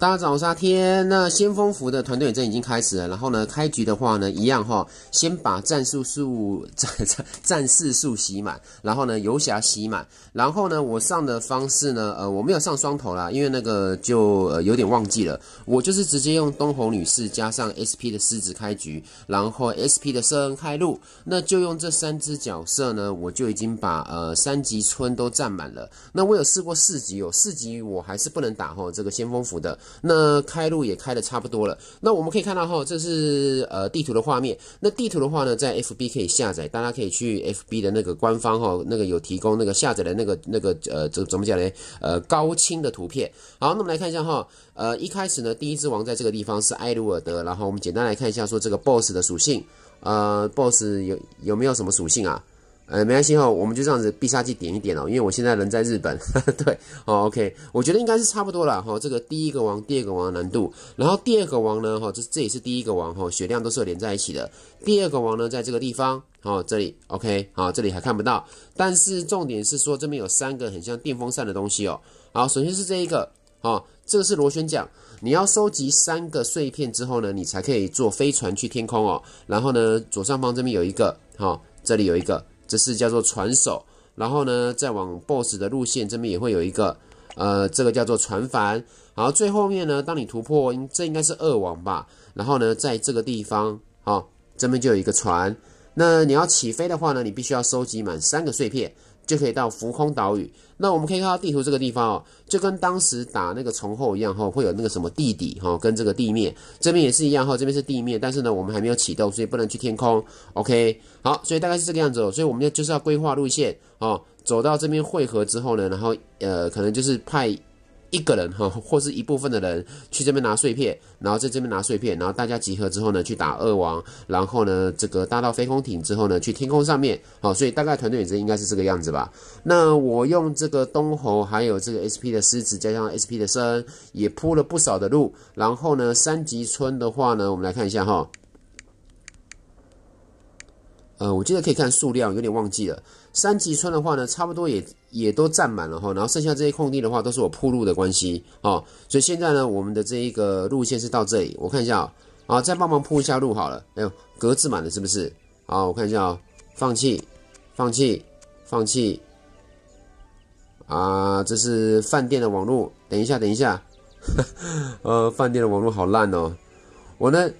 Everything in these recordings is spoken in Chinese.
大家早上天，那先锋服的团队战已经开始了。然后呢，开局的话呢，一样哈，先把战术数战 战战士数洗满，然后呢，游侠洗满。然后呢，我上的方式呢，呃，我没有上双头啦，因为那个就呃有点忘记了。我就是直接用东红女士加上 SP 的狮子开局，然后 SP 的瑟恩开路，那就用这三只角色呢，我就已经把呃三级村都占满了。那我有试过四级哦，四级我还是不能打哈这个先锋服的。那开路也开的差不多了，那我们可以看到哈，这是呃地图的画面。那地图的话呢，在 FB 可以下载，大家可以去 FB 的那个官方哈，那个有提供那个下载的那个那个呃，怎怎么讲呢？呃，高清的图片。好，那我们来看一下哈，呃，一开始呢，第一只王在这个地方是艾鲁尔德，然后我们简单来看一下说这个 BOSS 的属性，呃，BOSS 有有没有什么属性啊？呃，没关系哈，我们就这样子必杀技点一点哦，因为我现在人在日本，对，哦，OK，我觉得应该是差不多了哈。这个第一个王，第二个王的难度，然后第二个王呢，哈，这这也是第一个王哈，血量都是有连在一起的。第二个王呢，在这个地方，好，这里，OK，好，这里还看不到，但是重点是说这边有三个很像电风扇的东西哦。好，首先是这一个，哦，这个是螺旋桨，你要收集三个碎片之后呢，你才可以坐飞船去天空哦。然后呢，左上方这边有一个，好，这里有一个。这是叫做船首，然后呢，再往 BOSS 的路线这边也会有一个，呃，这个叫做船帆。然后，最后面呢，当你突破，这应该是二王吧。然后呢，在这个地方，好，这边就有一个船。那你要起飞的话呢，你必须要收集满三个碎片。就可以到浮空岛屿。那我们可以看到地图这个地方哦，就跟当时打那个虫后一样哈，会有那个什么地底哈，跟这个地面这边也是一样哈，这边是地面，但是呢，我们还没有启动，所以不能去天空。OK，好，所以大概是这个样子哦。所以我们要就是要规划路线哦，走到这边汇合之后呢，然后呃，可能就是派。一个人哈，或是一部分的人去这边拿碎片，然后在这边拿碎片，然后大家集合之后呢，去打二王，然后呢，这个搭到飞空艇之后呢，去天空上面，好，所以大概团队演应该是这个样子吧。那我用这个东侯，还有这个 SP 的狮子，加上 SP 的生，也铺了不少的路。然后呢，三级村的话呢，我们来看一下哈。呃，我记得可以看数量，有点忘记了。三级村的话呢，差不多也也都占满了哈，然后剩下这些空地的话，都是我铺路的关系哦。所以现在呢，我们的这一个路线是到这里，我看一下啊，再帮忙铺一下路好了。哎呦，格子满了是不是？好，我看一下啊，放弃，放弃，放弃。啊，这是饭店的网络，等一下，等一下，呃，饭店的网络好烂哦，我呢。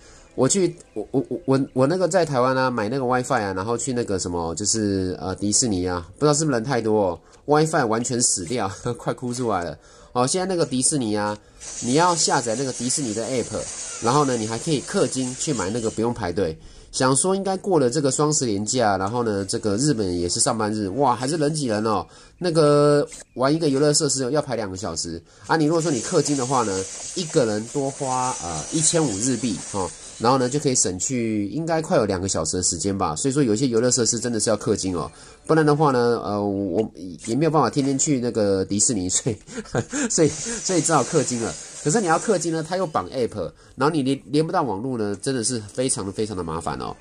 我去，我我我我我那个在台湾啊，买那个 WiFi 啊，然后去那个什么，就是呃迪士尼啊，不知道是不是人太多，WiFi 完全死掉，快哭出来了。哦，现在那个迪士尼啊，你要下载那个迪士尼的 App，然后呢，你还可以氪金去买那个，不用排队。想说应该过了这个双十连假，然后呢，这个日本也是上班日，哇，还是人挤人哦。那个玩一个游乐设施要排两个小时啊。你如果说你氪金的话呢，一个人多花呃一千五日币哈。然后呢，就可以省去应该快有两个小时的时间吧。所以说，有些游乐设施真的是要氪金哦，不然的话呢，呃，我也没有办法天天去那个迪士尼，所以，所以，所以只好氪金了。可是你要氪金呢，它又绑 App，然后你连连不到网络呢，真的是非常的非常的麻烦哦。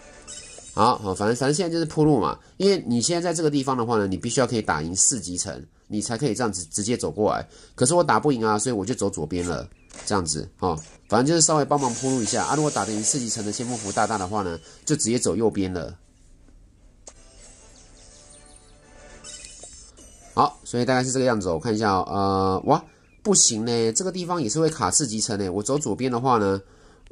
好好，反正反正现在就是铺路嘛，因为你现在在这个地方的话呢，你必须要可以打赢四级城，你才可以这样子直接走过来。可是我打不赢啊，所以我就走左边了。这样子哦，反正就是稍微帮忙铺路一下啊。如果打得赢四级城的先锋服大大的话呢，就直接走右边了。好，所以大概是这个样子。我看一下哦，呃，哇，不行呢，这个地方也是会卡四级城呢。我走左边的话呢，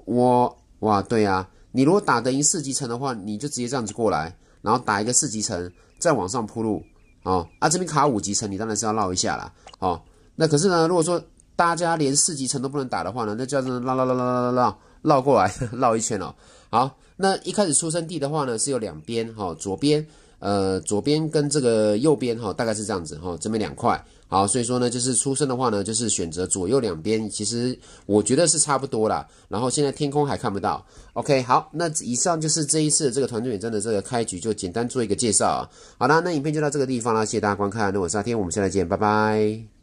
我哇，对呀，你如果打得赢四级城的话，你就直接这样子过来，然后打一个四级城，再往上铺路哦。啊，这边卡五级城，你当然是要绕一下啦。哦。那可是呢，如果说大家连四级城都不能打的话呢，那叫做绕绕绕绕绕绕绕绕过来绕一圈哦。好，那一开始出生地的话呢是有两边哈，左边呃左边跟这个右边哈大概是这样子哈，这边两块。好，所以说呢就是出生的话呢就是选择左右两边，其实我觉得是差不多啦。然后现在天空还看不到。OK，好，那以上就是这一次的这个团队远征的这个开局，就简单做一个介绍啊。好啦，那影片就到这个地方啦，谢谢大家观看，那我是阿天，我们下次见，拜拜。